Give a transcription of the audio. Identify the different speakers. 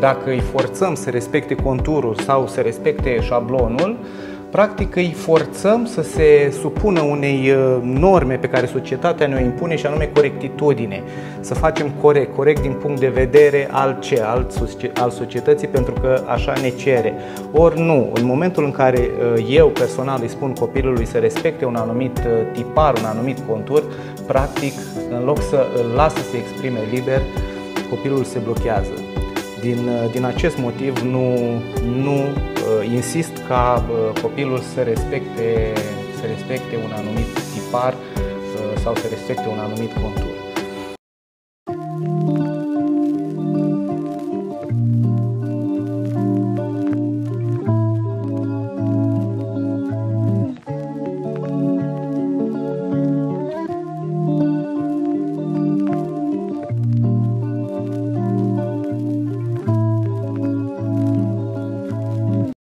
Speaker 1: dacă îi forțăm să respecte conturul sau să respecte șablonul, practic îi forțăm să se supună unei uh, norme pe care societatea ne-o impune și anume corectitudine. Să facem corect, corect din punct de vedere al ce? Al, al societății, pentru că așa ne cere. Ori nu, în momentul în care uh, eu personal îi spun copilului să respecte un anumit uh, tipar, un anumit contur, practic, în loc să îl lasă să se exprime liber, copilul se blochează. Din, din acest motiv nu, nu uh, insist ca uh, copilul să respecte, să respecte un anumit tipar uh, sau să respecte un anumit contur.